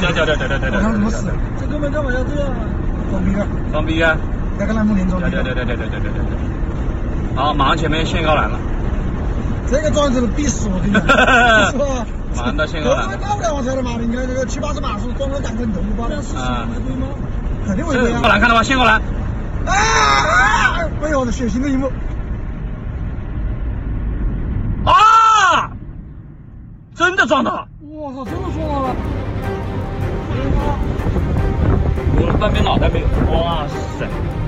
掉掉掉掉掉掉掉掉！我看什么事？这哥们干嘛要这样啊？放屁啊！放逼啊！那个栏目连着掉掉掉掉掉掉掉掉掉！好，马上前面限高栏了。这个转子是鄙视我跟你讲，是吧？马上到限高栏这搞不了我车的嘛，应该这个七八十码速，光个档跟动不了，啊对吗？肯定违规啊！限高栏看到吗？限高栏。啊！哎呦，这血腥的一幕！啊！真的撞到了，我操，真的撞了！我了半边脑袋没有。哇塞！